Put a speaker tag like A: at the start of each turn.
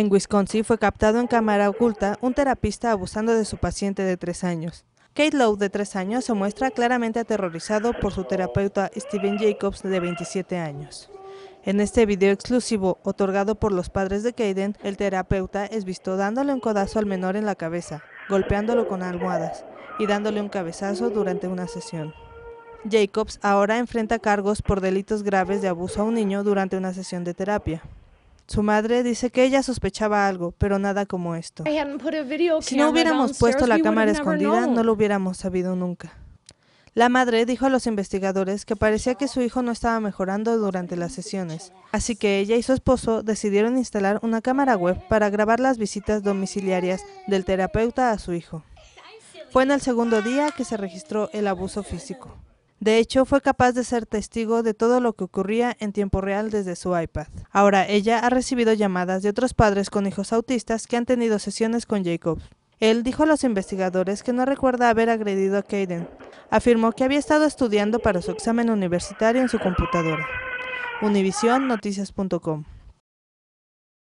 A: En Wisconsin fue captado en cámara oculta un terapista abusando de su paciente de tres años. Kate Lowe, de tres años, se muestra claramente aterrorizado por su terapeuta Steven Jacobs, de 27 años. En este video exclusivo, otorgado por los padres de Kaden, el terapeuta es visto dándole un codazo al menor en la cabeza, golpeándolo con almohadas y dándole un cabezazo durante una sesión. Jacobs ahora enfrenta cargos por delitos graves de abuso a un niño durante una sesión de terapia. Su madre dice que ella sospechaba algo, pero nada como esto. Si no hubiéramos puesto la cámara escondida, no lo hubiéramos sabido nunca. La madre dijo a los investigadores que parecía que su hijo no estaba mejorando durante las sesiones, así que ella y su esposo decidieron instalar una cámara web para grabar las visitas domiciliarias del terapeuta a su hijo. Fue en el segundo día que se registró el abuso físico. De hecho, fue capaz de ser testigo de todo lo que ocurría en tiempo real desde su iPad. Ahora ella ha recibido llamadas de otros padres con hijos autistas que han tenido sesiones con Jacob. Él dijo a los investigadores que no recuerda haber agredido a Kaden. Afirmó que había estado estudiando para su examen universitario en su computadora. Univision Noticias.com